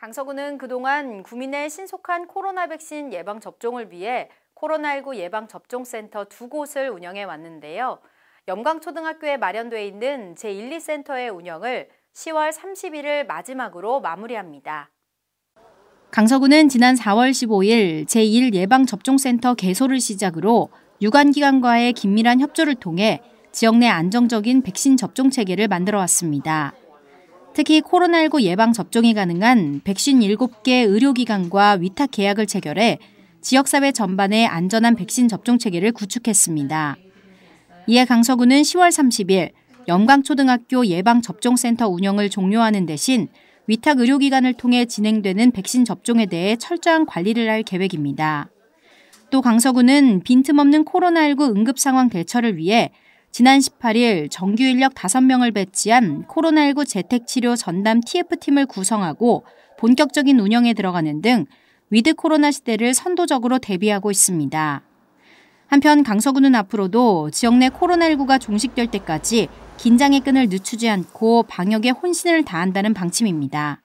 강서구는 그동안 구민의 신속한 코로나 백신 예방 접종을 위해 코로나19 예방 접종센터 두 곳을 운영해 왔는데요. 염강초등학교에 마련돼 있는 제1, 2센터의 운영을 10월 30일을 마지막으로 마무리합니다. 강서구는 지난 4월 15일 제1 예방접종센터 개소를 시작으로 유관기관과의 긴밀한 협조를 통해 지역 내 안정적인 백신 접종 체계를 만들어 왔습니다. 특히 코로나19 예방 접종이 가능한 백신 7개 의료기관과 위탁 계약을 체결해 지역사회 전반의 안전한 백신 접종 체계를 구축했습니다. 이에 강서구는 10월 30일 영광초등학교 예방접종센터 운영을 종료하는 대신 위탁 의료기관을 통해 진행되는 백신 접종에 대해 철저한 관리를 할 계획입니다. 또 강서구는 빈틈없는 코로나19 응급상황 대처를 위해 지난 18일 정규 인력 5명을 배치한 코로나19 재택치료 전담 TF팀을 구성하고 본격적인 운영에 들어가는 등 with 코로나 시대를 선도적으로 대비하고 있습니다. 한편 강서구는 앞으로도 지역 내 코로나19가 종식될 때까지 긴장의 끈을 늦추지 않고 방역에 혼신을 다한다는 방침입니다.